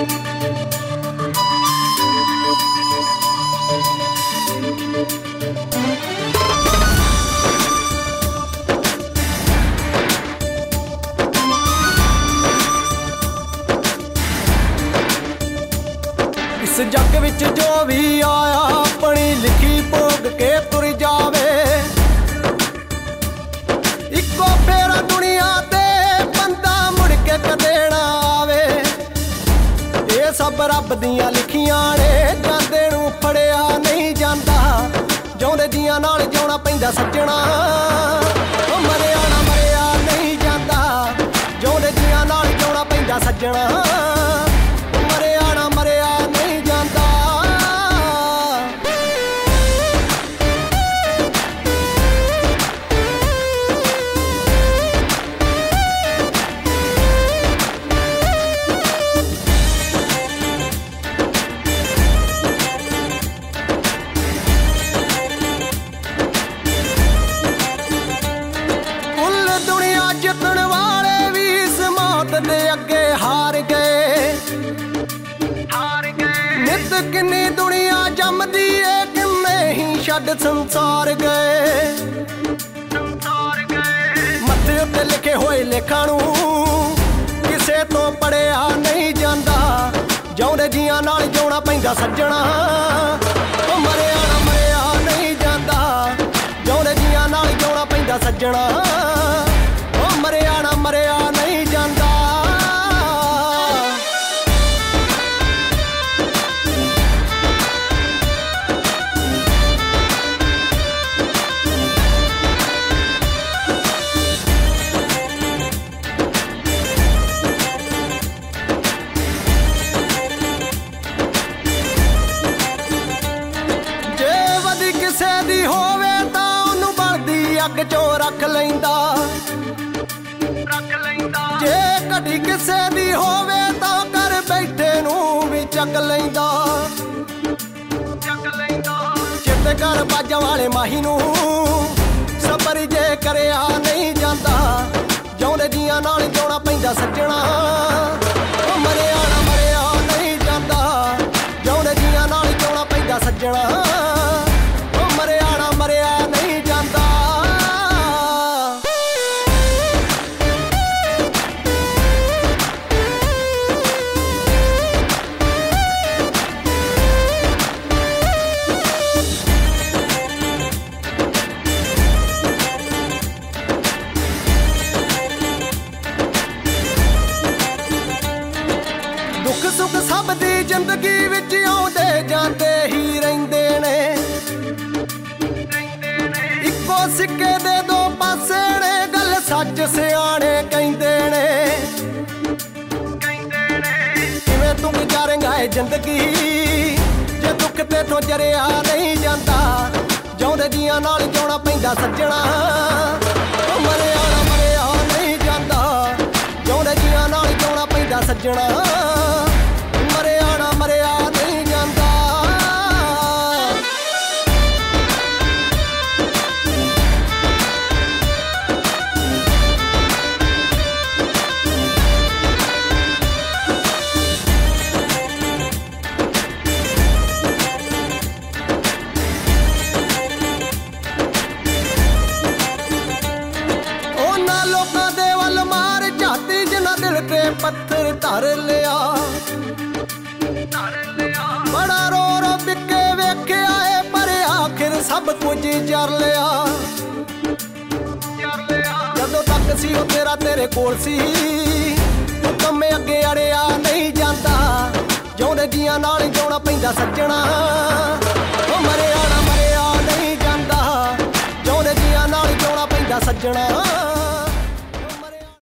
ਇਸ ਜੱਗ ਵਿੱਚ ਜੋ ਵੀ ਆਇਆ ਆਪਣੀ ਲਿਖੀ ਭੋਗ ਕੇ ਇਹ ਸਭ ਰੱਬ ਦੀਆਂ ਲਿਖੀਆਂ ਨੇ। ਜਾਂਦੇ ਨੂੰ ਫੜਿਆ ਨਹੀਂ ਜਾਂਦਾ। ਜਿਉਂਦੇ ਜੀਆਂ ਨਾਲ ਜਿਉਣਾ ਪੈਂਦਾ ਸੱਜਣਾ। ਉਹ ਮਰਿਆ ਨਾ ਮਰਿਆ ਨਹੀਂ ਜਾਂਦਾ। ਜਿਉਂਦੇ ਜੀਆਂ ਨਾਲ ਜਿਉਣਾ ਪੈਂਦਾ ਸੱਜਣਾ। ਦੇ ਅੱਗੇ ਹਾਰ ਗਏ। ਹਾਰ ਗਏ। ਨਿਤ ਕਿੰਨੀ ਦੁਨੀਆ ਜੰਮਦੀ ਏ ਕਿੰਨੇ ਹੀ ਛੱਡ ਸੰਸਾਰ ਗਏ। ਸੰਸਾਰ ਗਏ। ਮੱਥੇ ਉੱਤੇ ਲਿਖੇ ਹੋਏ ਲੇਖਾਂ ਨੂੰ ਕਿਸੇ ਤੋਂ ਪੜਿਆ ਨਹੀਂ ਜਾਂਦਾ। ਜਿਉਂਦੇ ਜੀਆਂ ਨਾਲ ਜਿਉਣਾ ਪੈਂਦਾ ਸੱਜਣਾ। ਉਹ ਮਰਿਆ ਨਾ ਮਰਿਆ ਨਹੀਂ ਜਾਂਦਾ। ਜਿਉਂਦੇ ਜੀਆਂ ਨਾਲ ਜਿਉਣਾ ਪੈਂਦਾ ਸੱਜਣਾ। ਚੋਂ ਰੱਖ ਲੈਂਦਾ। ਰੱਖ ਲੈਂਦਾ। ਜੇ ਘੜੀ ਕਿਸੇ ਦੀ ਹੋਵੇ ਤਾਂ ਕਰ ਬੈਠੇ ਨੂੰ ਵੀ ਚੱਕ ਲੈਂਦਾ। ਚੱਕ ਲੈਂਦਾ। ਚਿੱਤ ਕਰ ਬਾਜਾਂ ਵਾਲੇ ਮਾਹੀ ਨੂੰ ਸਬਰ ਜੇ ਕਰਿਆ ਨਹੀਂ ਜਾਂਦਾ। ਜਿਉਂਦੇ ਜੀਆਂ ਨਾਲ ਜਿਉਣਾ ਪੈਂਦਾ ਸੱਜਣਾ। ਮਰਿਆ ਨਾ ਮਰਿਆ ਨਹੀਂ ਜਾਂਦਾ। ਜਿਉਂਦੇ ਜੀਆਂ ਨਾਲ ਜਿਉਣਾ ਪੈਂਦਾ ਸੱਜਣਾ। ਸਭ ਦੀ ਜ਼ਿੰਦਗੀ ਵਿੱਚ ਆਉਂਦੇ ਜਾਂਦੇ ਹੀ ਰਹਿੰਦੇ ਨੇ। ਇੱਕੋ ਸਿੱਕੇ ਦੇ ਦੋ ਪਾਸੇ ਨੇ, ਗੱਲ ਸੱਚ ਸਿਆਣੇ ਕਹਿੰਦੇ ਨੇ। ਕਿਵੇਂ ਤੂੰ ਗੁਜ਼ਾਰੇਂਗਾ ਇਹ ਜ਼ਿੰਦਗੀ? ਜੇ ਦੁੱਖ ਤੇ ਤੋਂ ਜਰਿਆ ਨਹੀਂ ਜਾਂਦਾ, ਜਿਉਂਦੇ ਜੀਆਂ ਨਾਲ ਜਿਉਣਾ ਪੈਂਦਾ ਸੱਜਣਾ। ਮਰਿਆ ਨਾ ਮਰਿਆ ਨਹੀਂ ਜਾਂਦਾ, ਜਿਉਂਦੇ ਜੀਆਂ ਨਾਲ ਜਿਉਣਾ ਪੈਂਦਾ ਸੱਜਣਾ। ਧਰ ਲਿਆ। ਬੜਾ ਰੋ ਰੋ ਬਿੱਕੇ ਵੇਖਿਆ ਏ, ਪਰ ਆਖਿਰ ਸਭ ਕੁਝ ਜਰ ਲਿਆ। ਜਦੋਂ ਤੱਕ ਸੀ ਉਹ ਤੇਰਾ ਤੇਰੇ ਕੋਲ ਸੀ ਕੰਮੇ ਅੱਗੇ ਅੜਿਆ ਨਹੀਂ ਜਾਂਦਾ। ਜਿਉਂਦੇ ਜੀਆਂ ਨਾਲ ਜਿਉਣਾ ਪੈਂਦਾ ਸੱਜਣਾ। ਉਹ ਮਰਿਆ ਨਾ ਮਰਿਆ ਨਹੀਂ ਜਾਂਦਾ। ਜਿਉਂਦੇ ਜੀਆਂ ਨਾਲ ਜਿਉਣਾ ਪੈਂਦਾ ਸੱਜਣਾ।